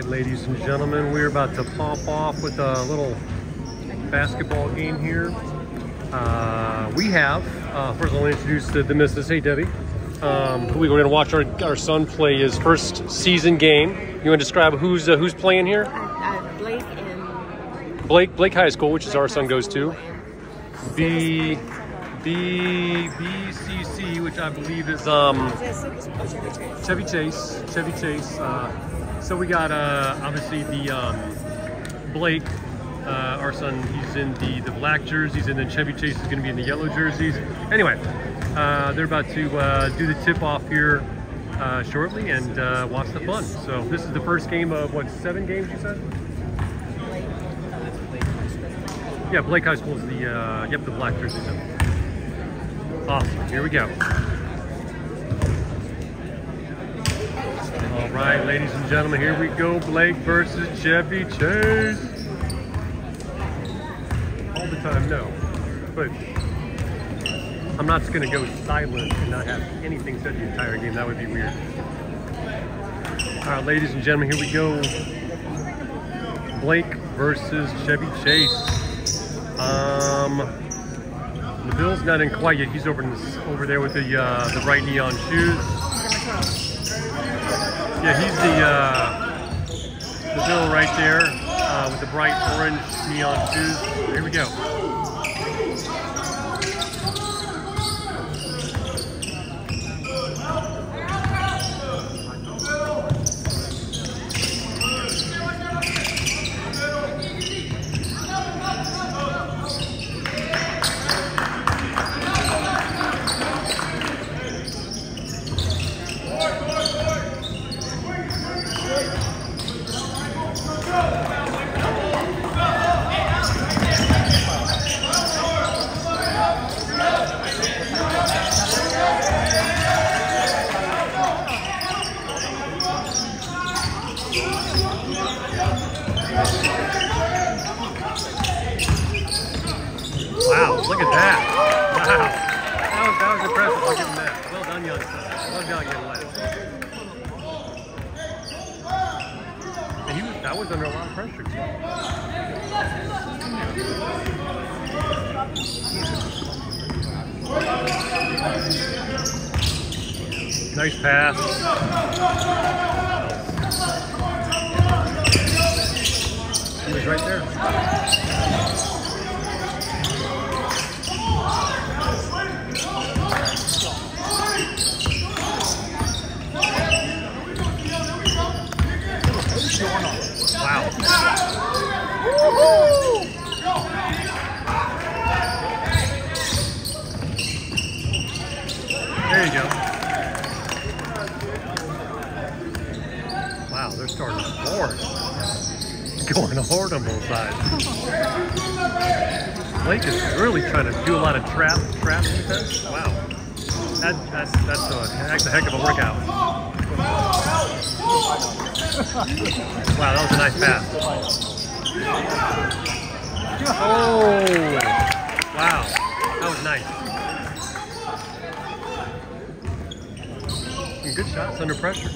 right, ladies and gentlemen, we're about to pop off with a little basketball game here. Uh, we have, uh, first I'll introduce the, the missus. Hey, Debbie. Um, we're going to watch our, our son play his first season game. You want to describe who's uh, who's playing here? Uh, Blake and Blake Blake High School, which is our son goes to. B B BCC, which I believe is um, Chevy Chase. Chevy Chase. Uh, so we got uh, obviously the um, Blake, uh, our son. He's in the the black jerseys, and then Chevy Chase is going to be in the yellow jerseys. Anyway, uh, they're about to uh, do the tip off here uh, shortly and uh, watch the fun. So this is the first game of what seven games you said? Yeah, Blake High School is the yep the black jerseys. Awesome. Here we go. Right, ladies and gentlemen, here we go. Blake versus Chevy Chase. All the time, no. But I'm not just going to go silent and not have anything said the entire game. That would be weird. All right, ladies and gentlemen, here we go. Blake versus Chevy Chase. Um, the Bill's not in quite yet. He's over in over there with the uh, the right neon shoes. Yeah, he's the uh, the Bill right there uh, with the bright orange neon shoes. Here we go. Wow, look at that. Wow. That was, that was impressive. I'll give him that. Well done, young son. Well done, young lad. Was under a lot of pressure. Nice pass. He was right there. Wow. There you go. Wow, they're starting hard. Going hard on both sides. Blake is really trying to do a lot of trap trap defense. Wow. That, that's a, that's a heck of a workout. Wow, that was a nice pass. Oh, wow, that was nice. Good shots under pressure.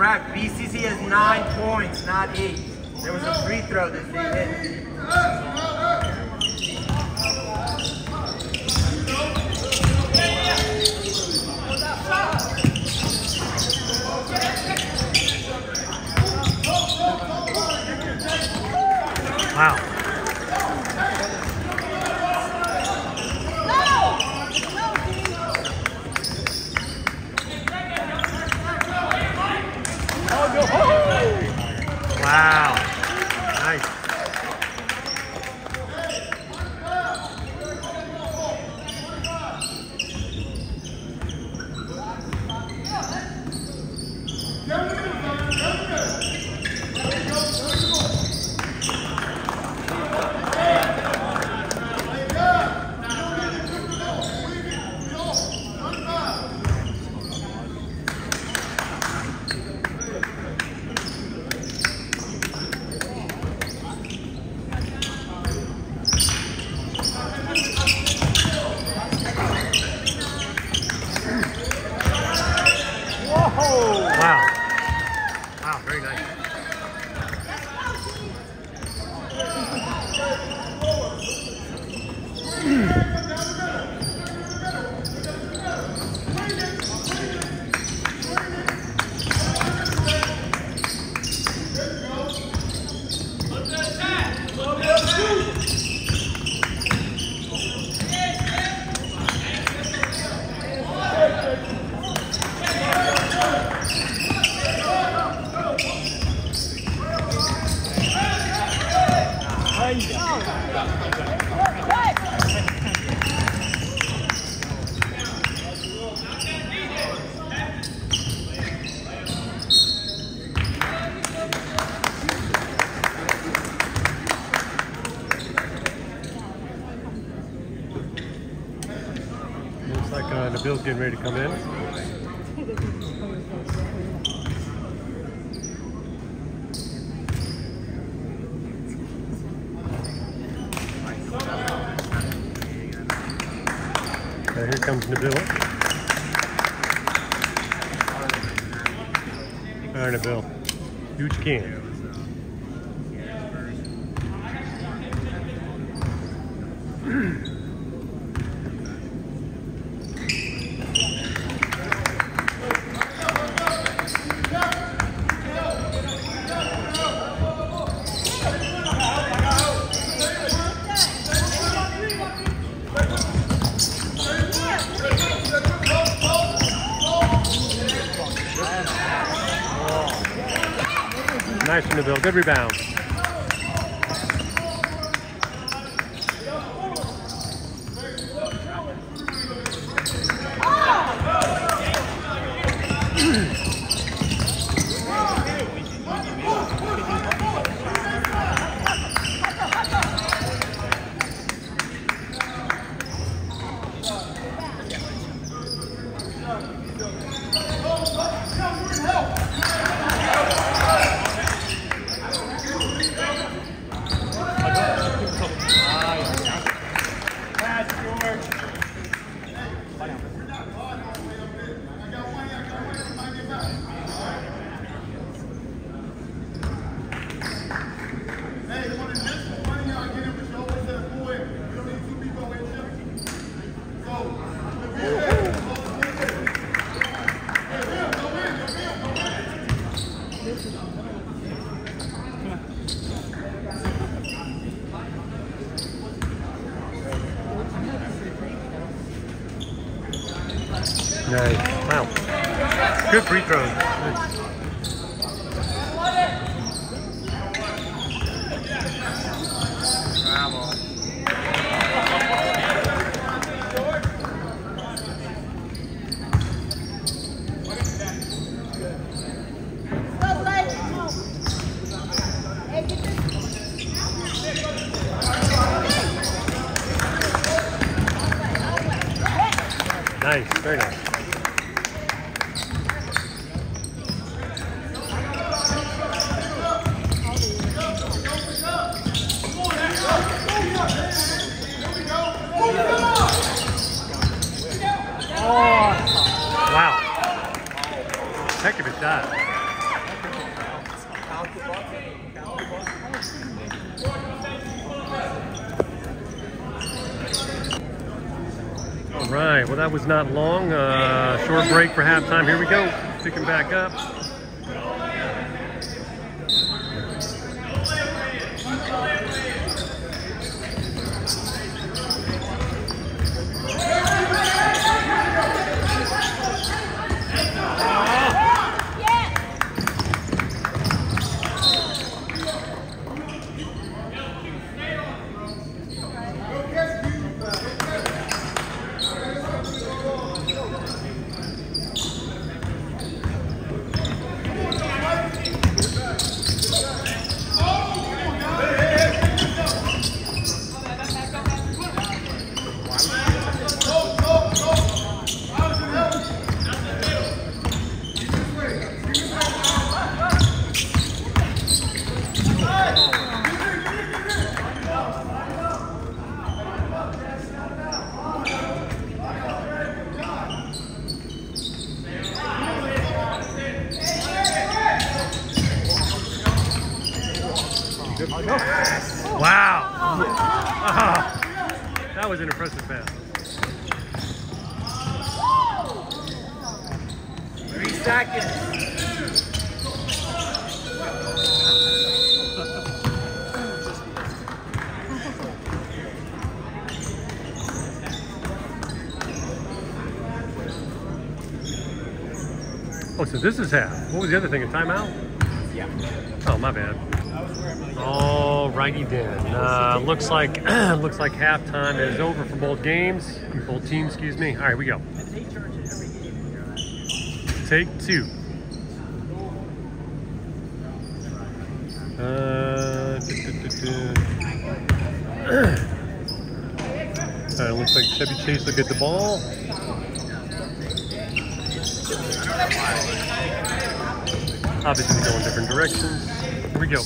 rep, BCC has nine points, not eight. There was a free throw that they hit. Wow. Wow. huge can. Yeah. Good rebound. Nice. Wow. Good free throws. Bravo. Nice. Very nice. Wow. Heck of a shot. Count the bucket. Count the bucket. All right. Well, that was not long. Uh, short break for halftime. Here we go. Picking back up. Wow. Ah, that pass. Three seconds. Oh, so this is half. What was the other thing? A timeout? Yeah. Oh, my bad. All righty then. Uh, looks like looks like halftime is over for both games, both teams. Excuse me. All right, we go. Take two. Uh, right, looks like Chevy Chase will get the ball. Obviously, they go in different directions. Here we go.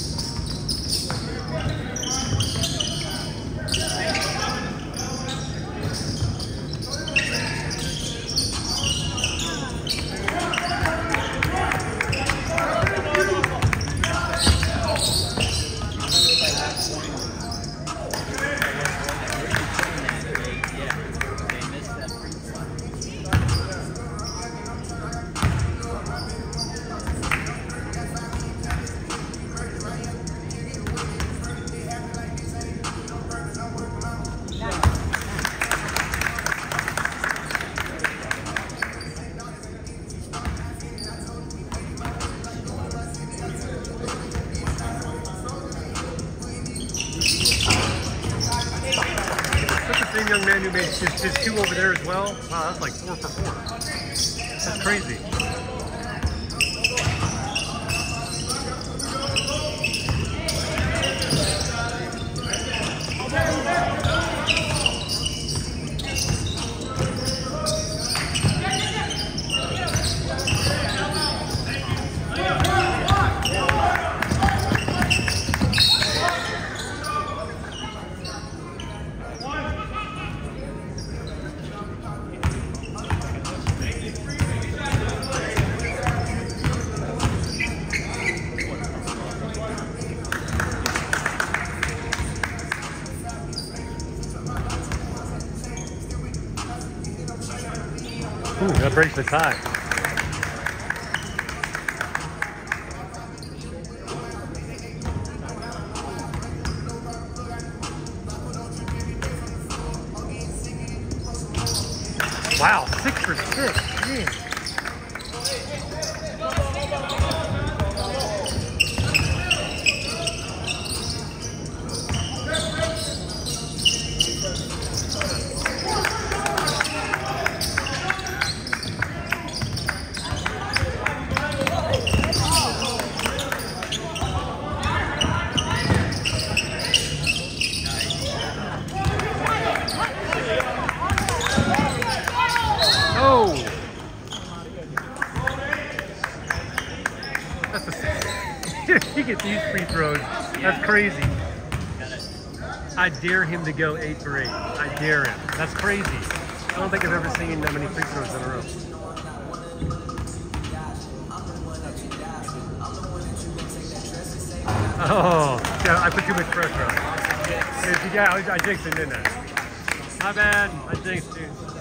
Well. Wow, that's like four for four. Tie. Wow, six for six. Man. Him to go eight for eight. I dare him. That's crazy. I don't think I've ever seen that many free throws in a row. Oh, yeah, I put too much pressure on. If you I, jinxed him, didn't I? My bad. I jinxed you.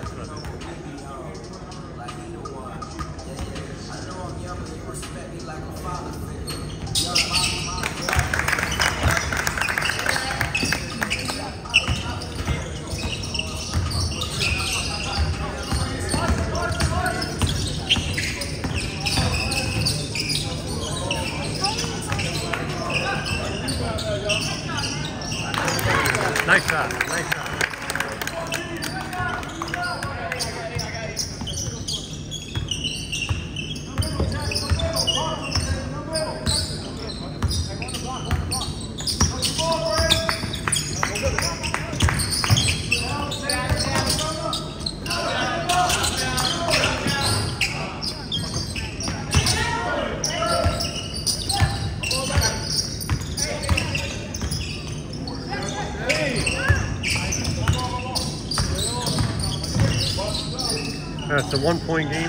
1 point game.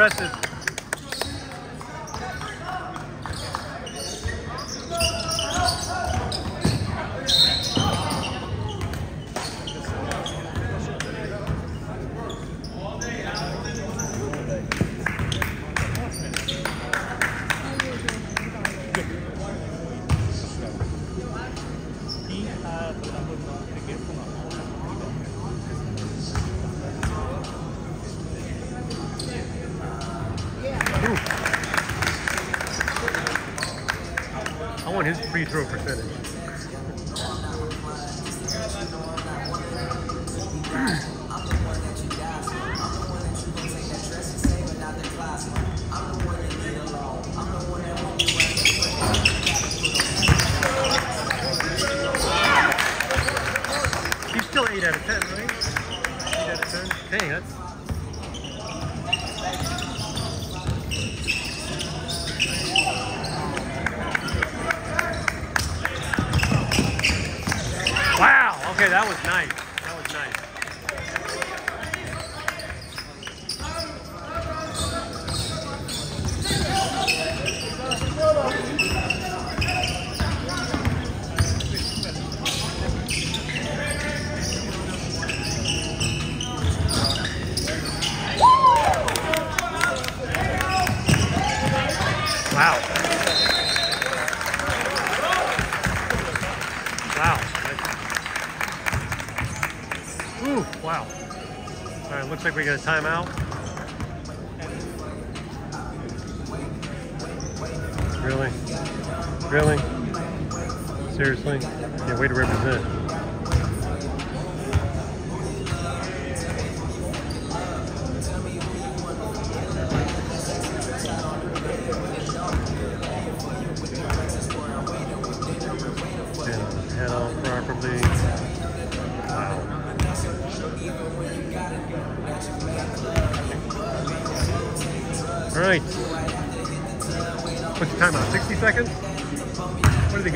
Young Okay, that was nice. timeout.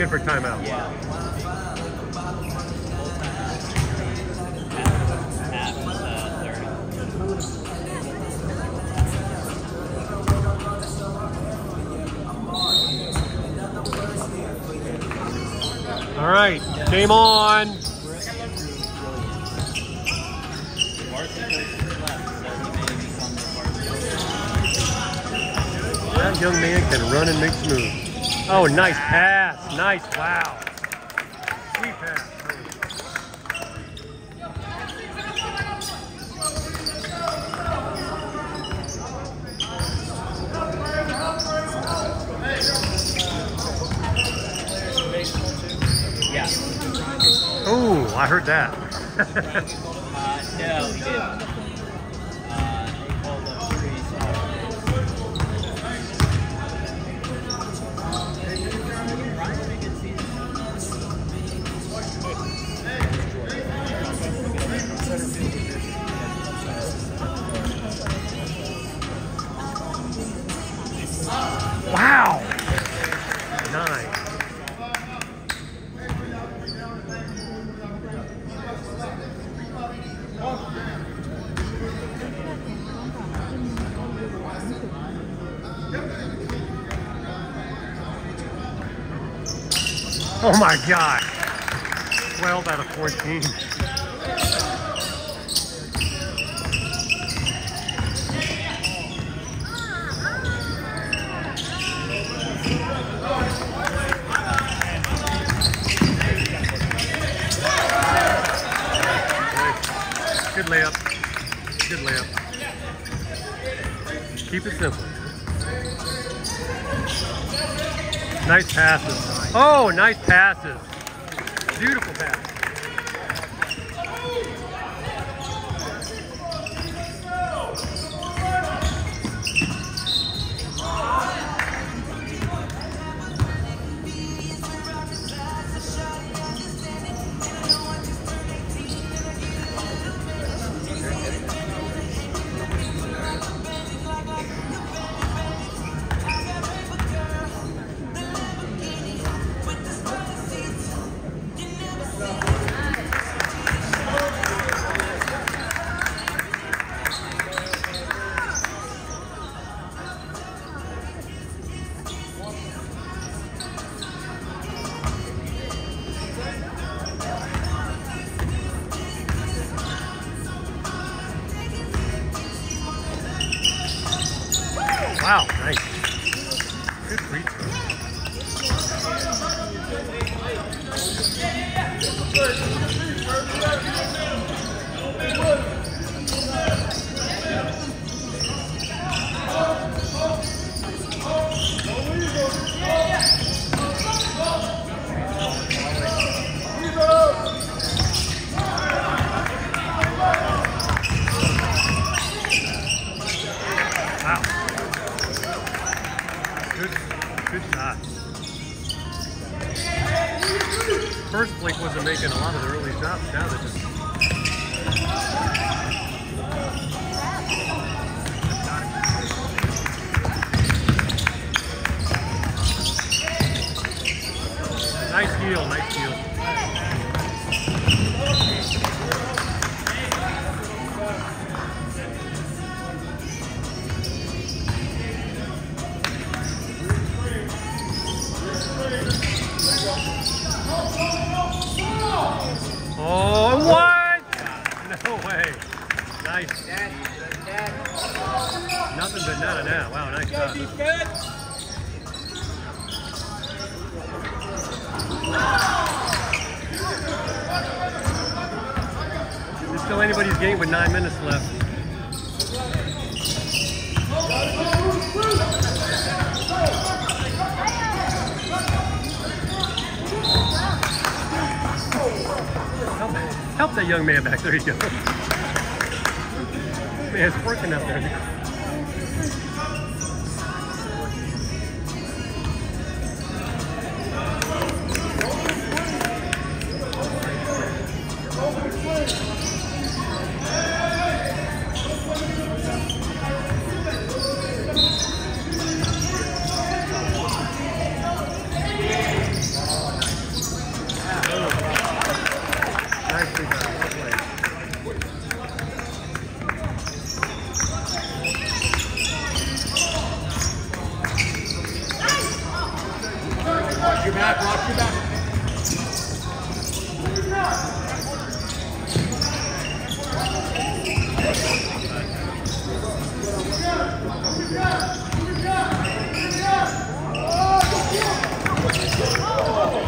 in for timeout. Yeah. All right, game on. That young man can run and make moves. Oh, nice pass. Nice. Wow. Sweet pass. Oh, I heard that. Oh my God. 12 out of 14. Good layup. Good layup. Keep it simple. Nice passes. Oh, nice passes. Nine minutes left. Help, help that young man back. There you go. Man, it's working up there. Back, watch your back.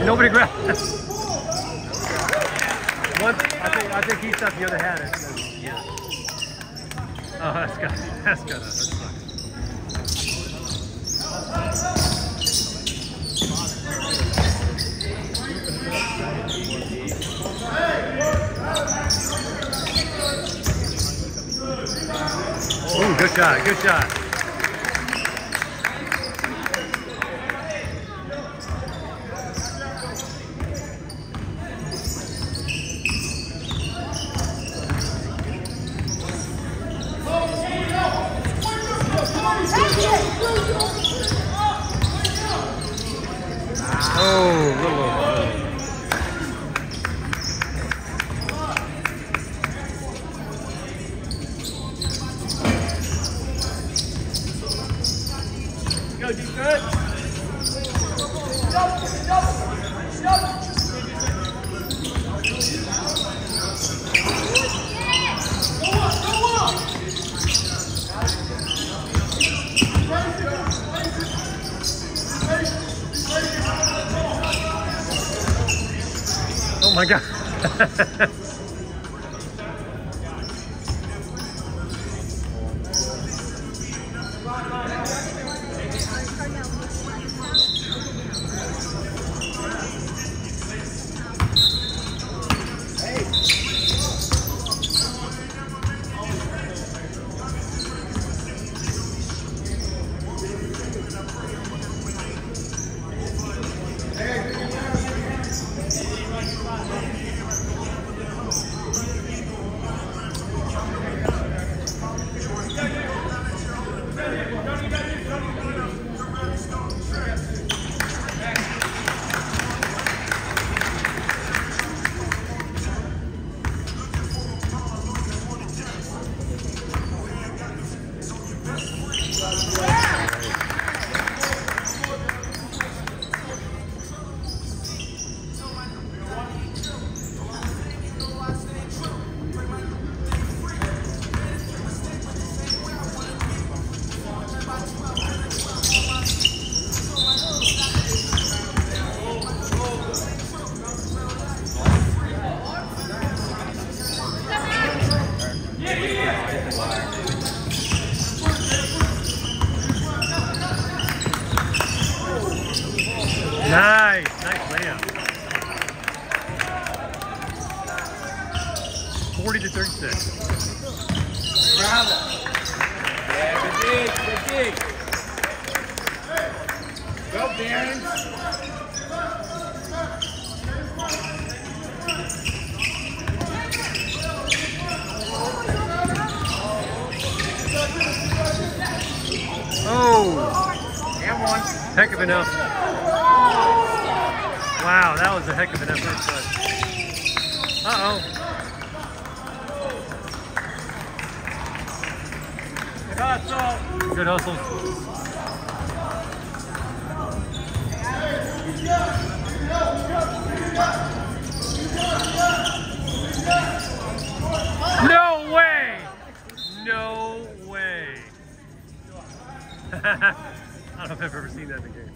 Nobody grabbed. One, I think I think he stuck the other it's- Yeah. Oh, that's got that's got that good shot, good shot. Oh, little over. Go defense. Oh my god. that in a game.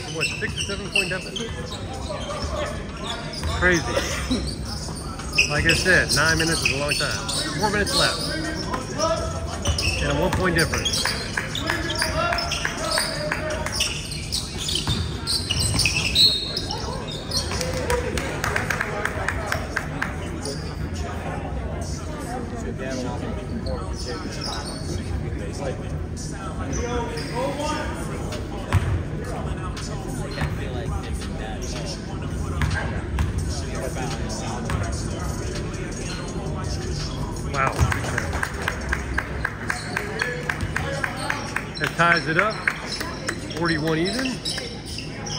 From what, six or seven point deficit? Crazy. Like I said, nine minutes is a long time. Four minutes left. And a one point difference.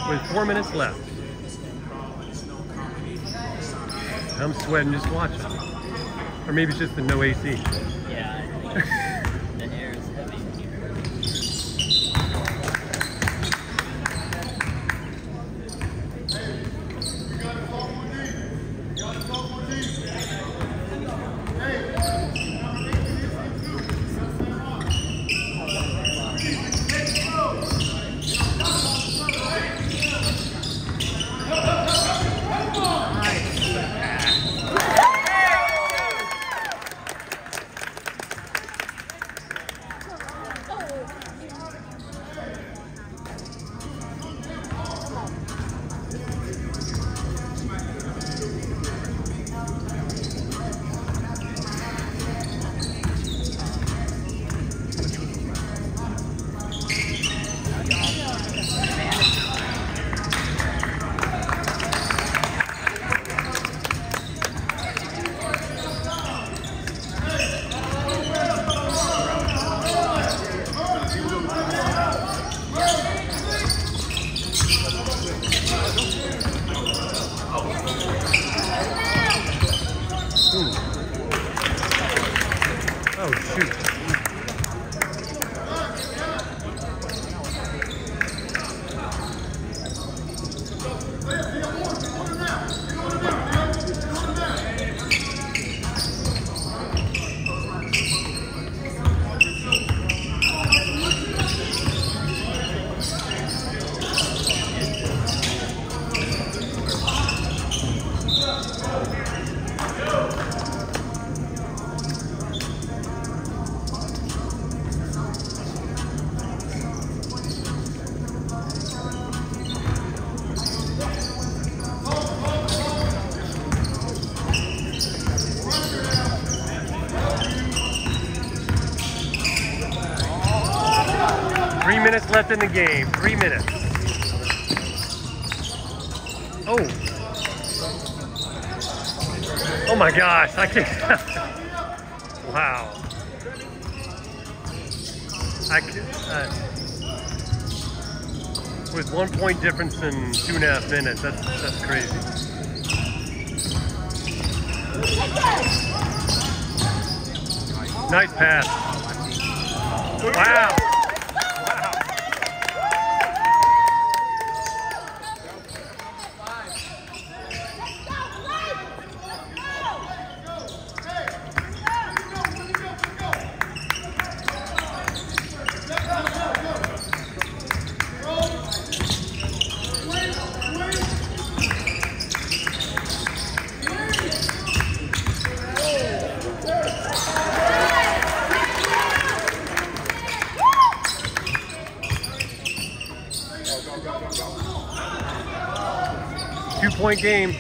With four minutes left. I'm sweating just watching. Or maybe it's just the no AC. Yeah, in the game. Three minutes. Oh. Oh my gosh. I can't. wow. I can, uh, with one point difference in two and a half minutes, that's, that's crazy. Nice pass. Wow.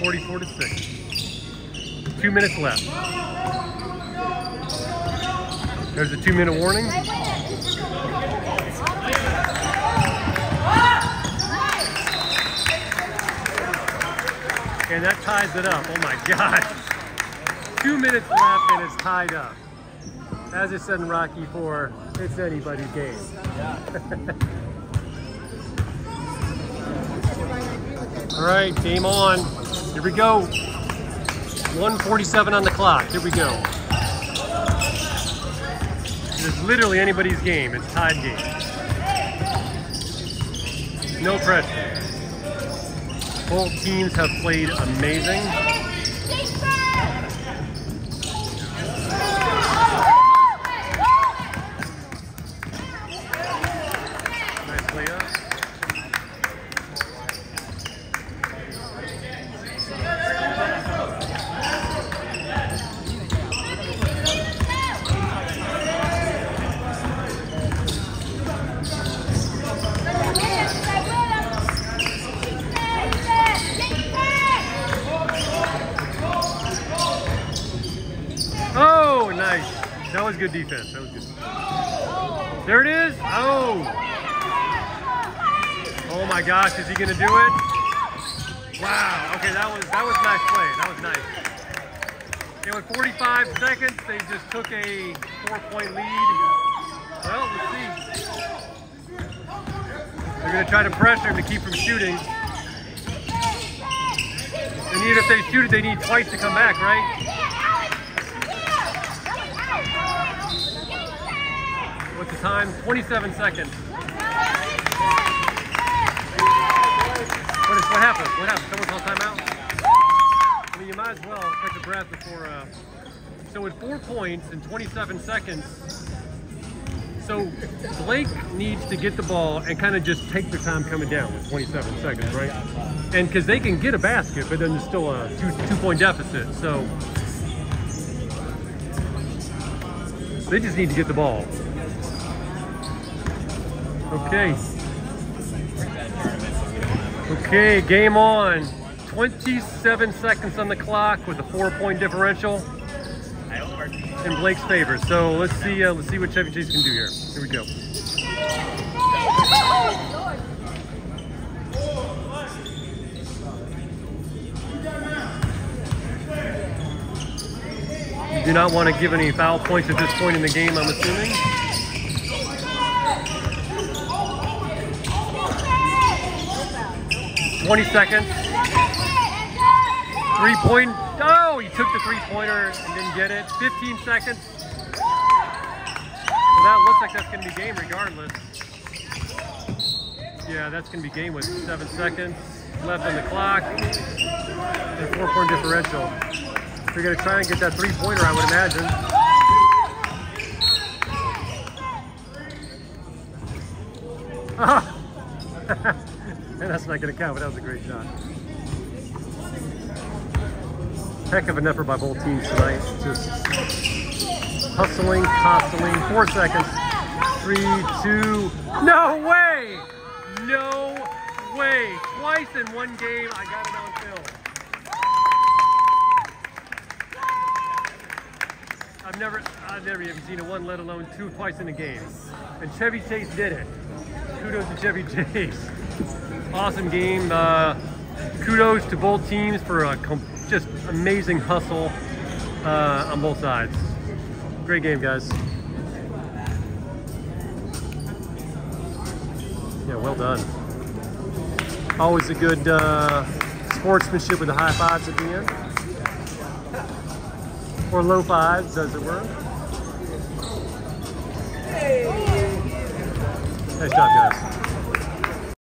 44 to 6. Two minutes left. There's a two minute warning. And that ties it up. Oh my God. Two minutes left and it's tied up. As I said in Rocky 4, it's anybody's game. All right, game on. Here we go. 147 on the clock. Here we go. It's literally anybody's game. It's tied game. No pressure. Both teams have played amazing. Nice layup. Oh, nice. That was good defense. That was good. There it is. Oh. Oh my gosh, is he gonna do it? Wow. Okay, that was that was nice play. That was nice. And with 45 seconds, they just took a four-point lead. Well, let's see. They're gonna try to pressure him to keep from shooting. And even if they shoot it, they need twice to come back, right? What's the time? 27 seconds. What, is, what happened? What happened? Someone called timeout? I mean, you might as well catch a breath before. Uh... So with four points in 27 seconds, so Blake needs to get the ball and kind of just take the time coming down with 27 seconds, right? And because they can get a basket, but then there's still a two two point deficit. So they just need to get the ball. Okay. Okay, game on. 27 seconds on the clock with a four-point differential in Blake's favor. So let's see. Uh, let's see what Chevy Chase can do here. Here we go. You do not want to give any foul points at this point in the game. I'm assuming. Twenty seconds. Three point. Oh, he took the three pointer and didn't get it. 15 seconds. So that looks like that's going to be game regardless. Yeah, that's going to be game with seven seconds left on the clock and four point differential. They're going to try and get that three pointer, I would imagine. Ah! not going to count, but that was a great shot. Heck of an effort by both teams tonight. Just hustling, hustling. Four seconds. Three, two. No way! No way! Twice in one game, I got it on film. I've never, I've never even seen a one, let alone two, twice in a game. And Chevy Chase did it. Kudos to Chevy Chase. Awesome game. Uh, kudos to both teams for a just amazing hustle uh, on both sides. Great game, guys. Yeah, well done. Always a good uh, sportsmanship with the high fives at the end. Or low fives, as it were. Nice job, guys.